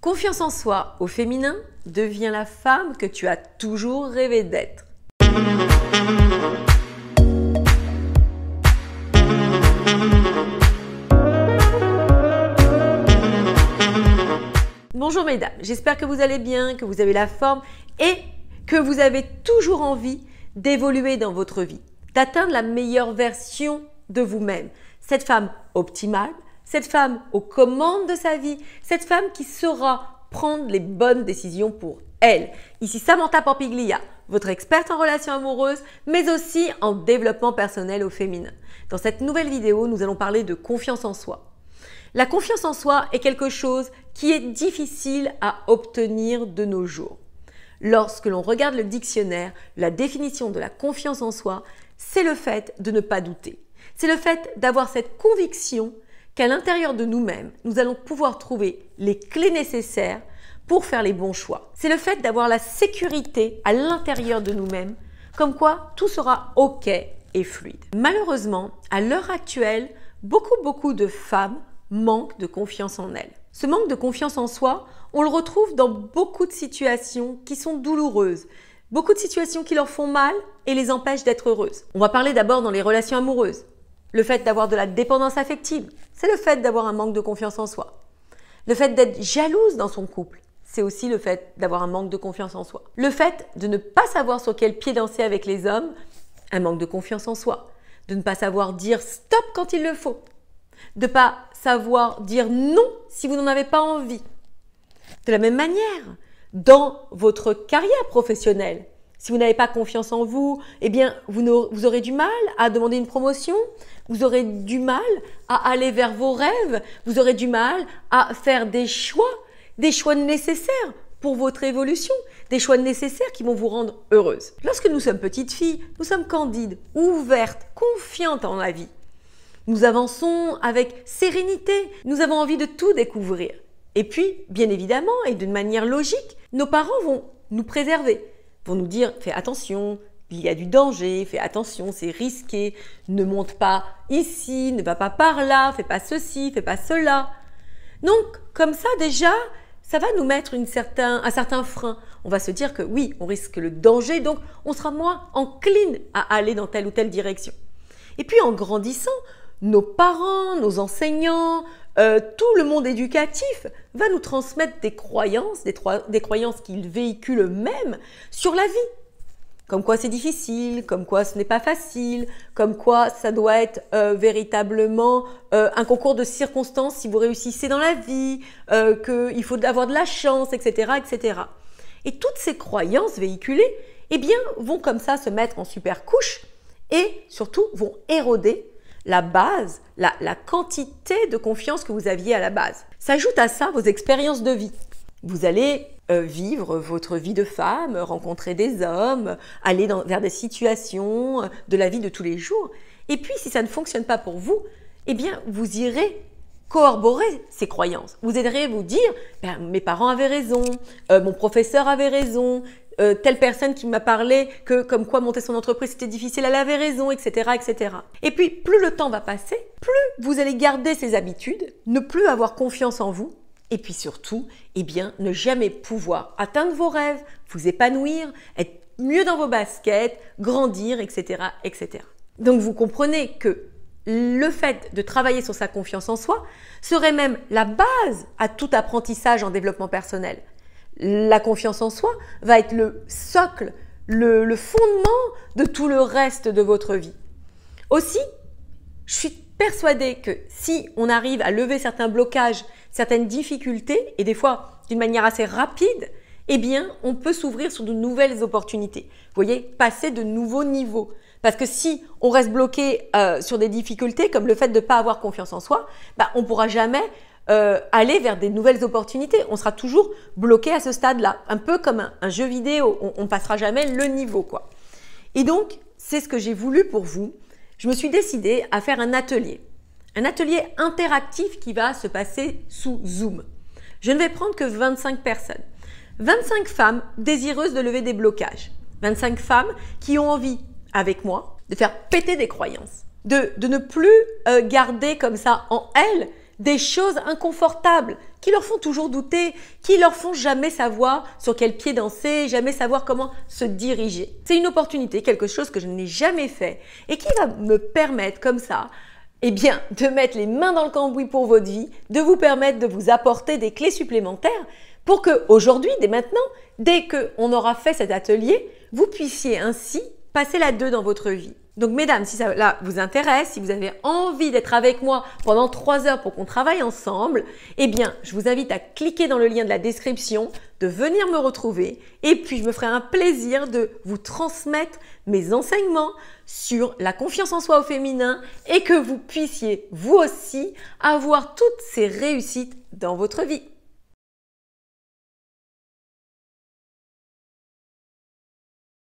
Confiance en soi au féminin devient la femme que tu as toujours rêvé d'être. Bonjour mesdames, j'espère que vous allez bien, que vous avez la forme et que vous avez toujours envie d'évoluer dans votre vie, d'atteindre la meilleure version de vous-même. Cette femme optimale, cette femme aux commandes de sa vie, cette femme qui saura prendre les bonnes décisions pour elle. Ici Samantha Pampiglia, votre experte en relations amoureuses, mais aussi en développement personnel au féminin. Dans cette nouvelle vidéo, nous allons parler de confiance en soi. La confiance en soi est quelque chose qui est difficile à obtenir de nos jours. Lorsque l'on regarde le dictionnaire, la définition de la confiance en soi, c'est le fait de ne pas douter. C'est le fait d'avoir cette conviction qu'à l'intérieur de nous-mêmes, nous allons pouvoir trouver les clés nécessaires pour faire les bons choix. C'est le fait d'avoir la sécurité à l'intérieur de nous-mêmes, comme quoi tout sera OK et fluide. Malheureusement, à l'heure actuelle, beaucoup beaucoup de femmes manque de confiance en elle. Ce manque de confiance en soi, on le retrouve dans beaucoup de situations qui sont douloureuses, beaucoup de situations qui leur font mal et les empêchent d'être heureuses. On va parler d'abord dans les relations amoureuses. Le fait d'avoir de la dépendance affective, c'est le fait d'avoir un manque de confiance en soi. Le fait d'être jalouse dans son couple, c'est aussi le fait d'avoir un manque de confiance en soi. Le fait de ne pas savoir sur quel pied danser avec les hommes, un manque de confiance en soi. De ne pas savoir dire stop quand il le faut, de pas savoir dire non si vous n'en avez pas envie. De la même manière, dans votre carrière professionnelle, si vous n'avez pas confiance en vous, eh bien, vous, vous, aurez du mal à demander une promotion, vous aurez du mal à aller vers vos rêves, vous aurez du mal à faire des choix, des choix nécessaires pour votre évolution, des choix nécessaires qui vont vous rendre heureuse. Lorsque nous sommes petites filles, nous sommes candides, ouvertes, confiantes en la vie. Nous avançons avec sérénité. Nous avons envie de tout découvrir. Et puis, bien évidemment, et d'une manière logique, nos parents vont nous préserver, vont nous dire fais attention, il y a du danger, fais attention, c'est risqué, ne monte pas ici, ne va pas par là, fais pas ceci, fais pas cela. Donc, comme ça, déjà, ça va nous mettre certain, un certain frein. On va se dire que oui, on risque le danger, donc on sera moins encline à aller dans telle ou telle direction. Et puis en grandissant, nos parents, nos enseignants, euh, tout le monde éducatif va nous transmettre des croyances, des, croyances qu'ils véhiculent eux-mêmes sur la vie. Comme quoi c'est difficile, comme quoi ce n'est pas facile, comme quoi ça doit être euh, véritablement euh, un concours de circonstances si vous réussissez dans la vie, qu'il faut avoir de la chance, etc., etc. Et toutes ces croyances véhiculées, eh bien, vont comme ça se mettre en super couche et surtout vont éroder la base, la, quantité de confiance que vous aviez à la base. S'ajoute à ça vos expériences de vie. Vous allez euh, vivre votre vie de femme, rencontrer des hommes, aller vers des situations de la vie de tous les jours. Et puis, si ça ne fonctionne pas pour vous, eh bien, vous irez corroborer ces croyances. Vous aiderez vous dire, ben, mes parents avaient raison, euh, mon professeur avait raison, euh, telle personne qui m'a parlé que comme quoi monter son entreprise c'était difficile, elle avait raison, etc., etc. Et puis plus le temps va passer, plus vous allez garder ces habitudes, ne plus avoir confiance en vous, et puis surtout, eh bien, ne jamais pouvoir atteindre vos rêves, vous épanouir, être mieux dans vos baskets, grandir, etc., etc. Donc vous comprenez que le fait de travailler sur sa confiance en soi serait même la base à tout apprentissage en développement personnel la confiance en soi va être le socle, le, fondement de tout le reste de votre vie. Aussi, je suis persuadée que si on arrive à lever certains blocages, certaines difficultés, et des fois d'une manière assez rapide, eh bien, on peut s'ouvrir sur de nouvelles opportunités. Vous voyez, passer de nouveaux niveaux. Parce que si on reste bloqué euh, sur des difficultés, comme le fait de ne pas avoir confiance en soi, bah, on ne pourra jamais euh, aller vers des nouvelles opportunités. On sera toujours bloqué à ce stade-là, un peu comme un, jeu vidéo. On, ne passera jamais le niveau, quoi. Et donc, c'est ce que j'ai voulu pour vous. Je me suis décidée à faire un atelier, un atelier interactif qui va se passer sous Zoom. Je ne vais prendre que 25 personnes. 25 femmes désireuses de lever des blocages. 25 femmes qui ont envie, avec moi, de faire péter des croyances, de, ne plus euh, garder comme ça en elles des choses inconfortables qui leur font toujours douter, qui leur font jamais savoir sur quel pied danser, jamais savoir comment se diriger. C'est une opportunité, quelque chose que je n'ai jamais fait et qui va me permettre comme ça eh bien, de mettre les mains dans le cambouis pour votre vie, de vous permettre de vous apporter des clés supplémentaires pour que aujourd'hui, dès maintenant, dès qu'on aura fait cet atelier, vous puissiez ainsi passer la 2 dans votre vie. Donc mesdames, si ça vous intéresse, si vous avez envie d'être avec moi pendant 3 heures pour qu'on travaille ensemble, eh bien, je vous invite à cliquer dans le lien de la description, de venir me retrouver et puis je me ferai un plaisir de vous transmettre mes enseignements sur la confiance en soi au féminin et que vous puissiez vous aussi avoir toutes ces réussites dans votre vie.